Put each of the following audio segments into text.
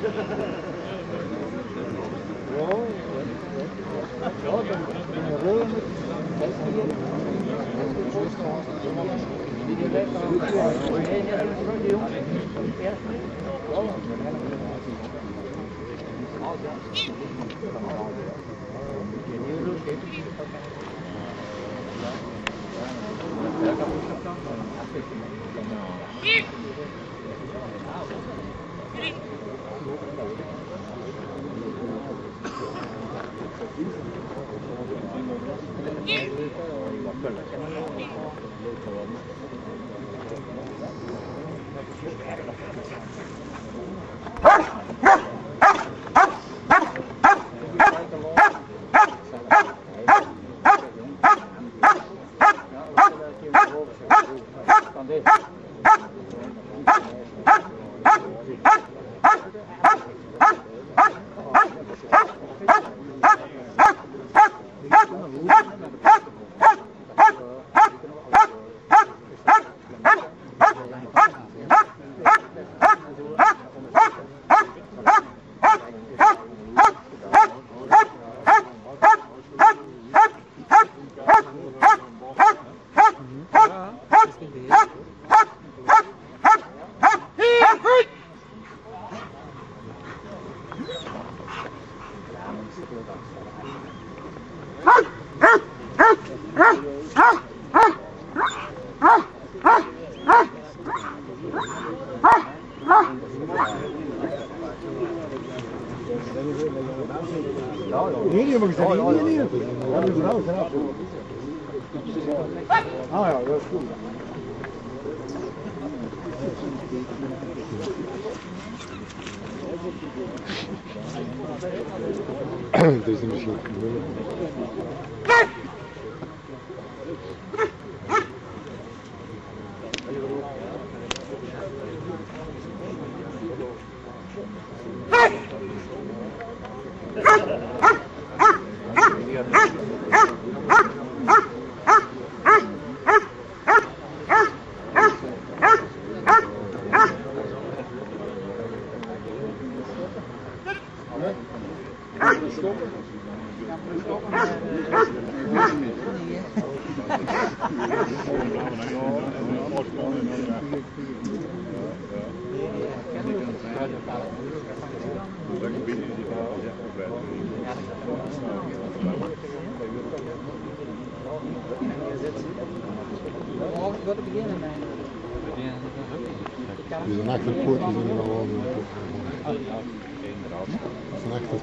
Linje, man Sunday. Nee, die hebben we gezegd. Nee, nee, nee. Ah, ja, Deze misschien. Hey! Det. To jest myślę. Die zijn echt een Los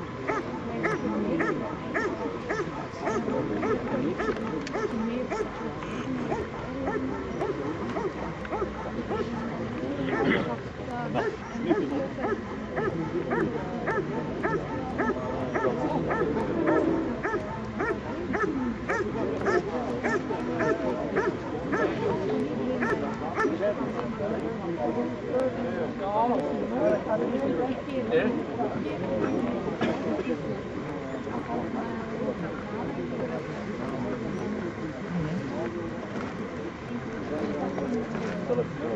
É?